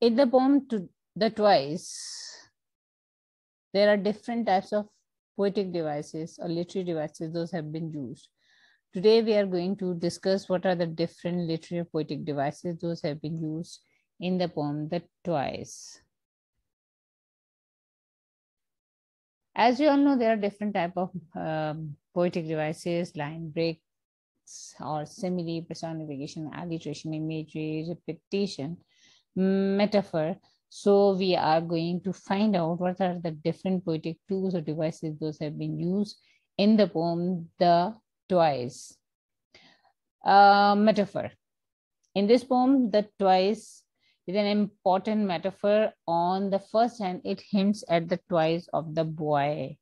In the poem to the Toys, there are different types of poetic devices or literary devices, those have been used. Today, we are going to discuss what are the different literary poetic devices, those have been used in the poem The Toys. As you all know, there are different type of um, poetic devices, line breaks or simile, personification, alliteration, imagery, repetition, metaphor. So we are going to find out what are the different poetic tools or devices those have been used in the poem The Toys. Uh, metaphor. In this poem, The Toys is an important metaphor. On the first hand, it hints at the toys of the boy,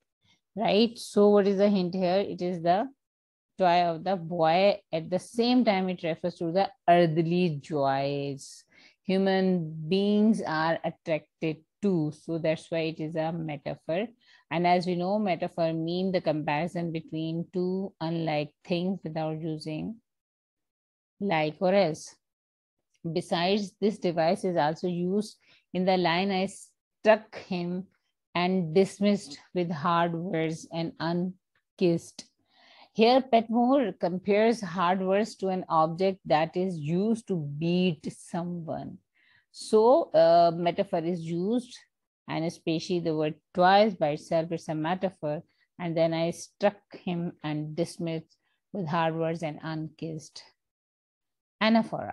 right? So what is the hint here? It is the toy of the boy. At the same time, it refers to the earthly joys. Human beings are attracted to. So that's why it is a metaphor. And as we know, metaphor mean the comparison between two unlike things without using like or else. Besides, this device is also used in the line I struck him and dismissed with hard words and unkissed. Here, Patmore compares hard words to an object that is used to beat someone. So, uh, metaphor is used, and especially the word toys by itself is a metaphor. And then I struck him and dismissed with hard words and unkissed. Anaphora.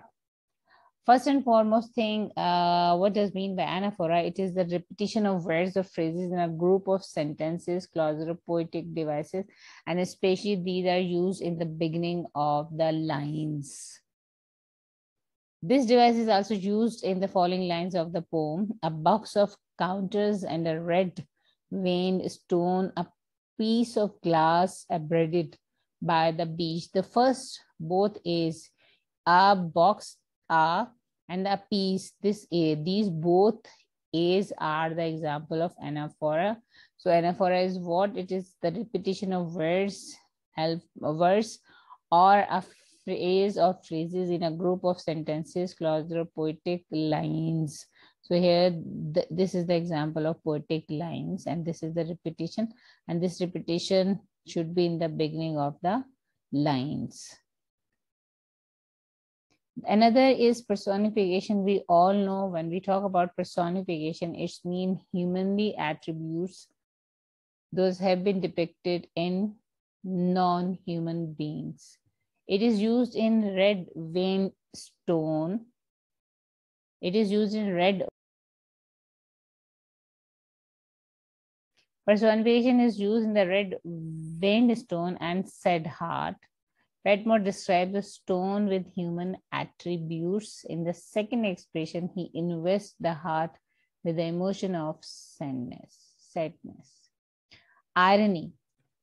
First and foremost thing, uh, what does mean by anaphora? It is the repetition of words or phrases in a group of sentences, clauses, or poetic devices, and especially these are used in the beginning of the lines. This device is also used in the following lines of the poem. A box of counters and a red veined stone, a piece of glass abraded by the beach. The first both is a box a and a piece, this A. These both A's are the example of anaphora. So anaphora is what? It is the repetition of words, help verse or a phrase or phrases in a group of sentences, or poetic lines. So here, th this is the example of poetic lines and this is the repetition and this repetition should be in the beginning of the lines. Another is personification. We all know when we talk about personification, it's mean humanly attributes. Those have been depicted in non-human beings. It is used in red vein stone. It is used in red. Personification is used in the red veined stone and sad heart. Patmore describes the stone with human attributes. In the second expression, he invests the heart with the emotion of sadness. sadness. Irony.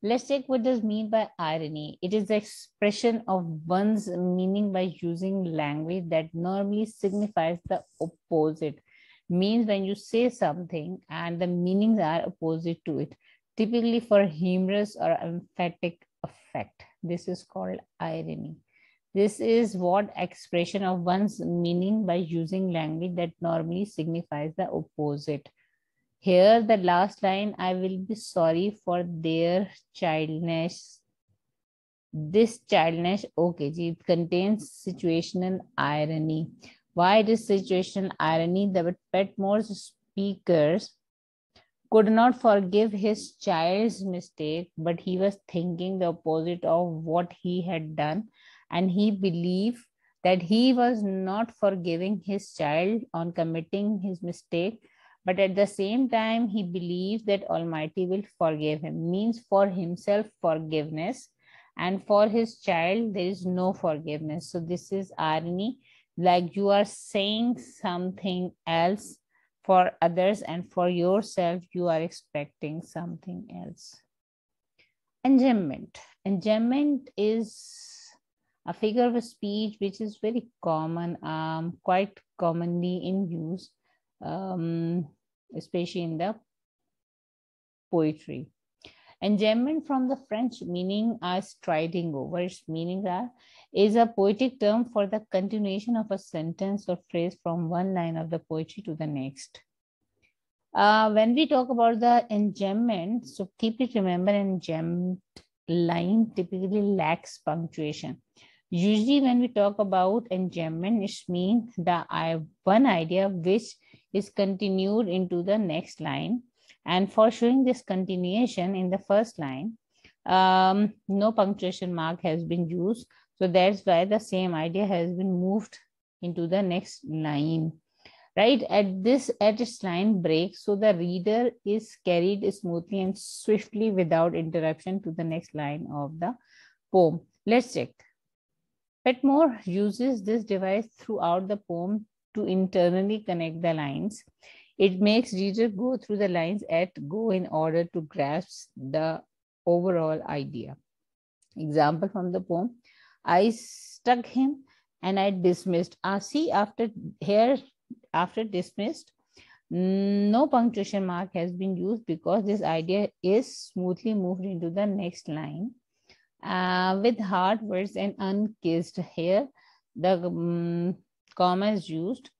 Let's take what does mean by irony. It is the expression of one's meaning by using language that normally signifies the opposite. Means when you say something and the meanings are opposite to it, typically for humorous or emphatic effect. This is called irony. This is what expression of one's meaning by using language that normally signifies the opposite. Here, the last line, I will be sorry for their childness. This childness, okay, it contains situational irony. Why it is situational irony? The Patmore's speakers could not forgive his child's mistake, but he was thinking the opposite of what he had done. And he believed that he was not forgiving his child on committing his mistake, but at the same time, he believes that Almighty will forgive him, means for himself forgiveness, and for his child, there is no forgiveness. So, this is irony, like you are saying something else for others and for yourself, you are expecting something else. Enjambment. Enjambment is a figure of speech which is very common, um, quite commonly in use, um, especially in the poetry. Enjambment from the French meaning are striding over, its meaning are, is a poetic term for the continuation of a sentence or phrase from one line of the poetry to the next. Uh, when we talk about the enjambment, so keep it remember enjambed line typically lacks punctuation. Usually when we talk about enjambment, it means the one idea which is continued into the next line and for showing this continuation in the first line, um, no punctuation mark has been used. So that's why the same idea has been moved into the next line, right? At this, at its line break, so the reader is carried smoothly and swiftly without interruption to the next line of the poem. Let's check. Patmore uses this device throughout the poem to internally connect the lines. It makes reader go through the lines at go in order to grasp the overall idea. Example from the poem. I stuck him and I dismissed. Ah, see, after here, after dismissed, no punctuation mark has been used because this idea is smoothly moved into the next line. Uh, with hard words and unkissed here, the um, comma is used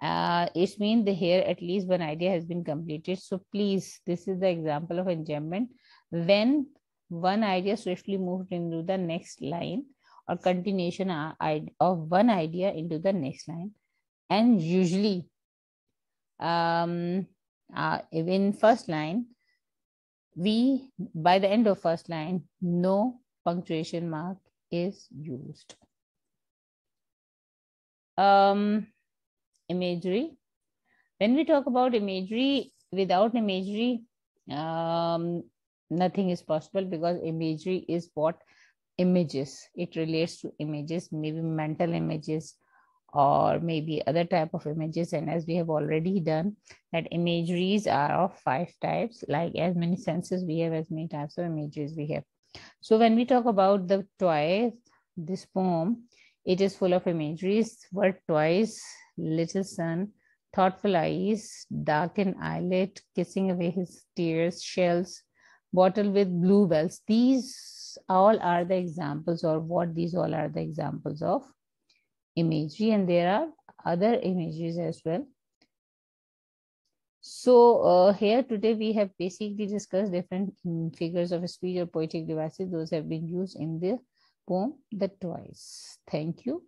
uh, it means the here at least one idea has been completed. So please, this is the example of enjambment. When one idea swiftly moved into the next line or continuation of one idea into the next line. And usually, um, uh, in first line, we, by the end of first line, no punctuation mark is used. Um, imagery. When we talk about imagery, without imagery, um, nothing is possible because imagery is what images. It relates to images, maybe mental images or maybe other type of images. And as we have already done, that imageries are of five types, like as many senses we have, as many types of images we have. So when we talk about the toys, this poem, it is full of imageries. Word twice little son, thoughtful eyes, darkened eyelid, kissing away his tears, shells, bottle with bluebells. These all are the examples, or what these all are the examples of imagery, and there are other images as well. So uh, here today we have basically discussed different um, figures of speech or poetic devices. Those have been used in the poem The Toys. Thank you.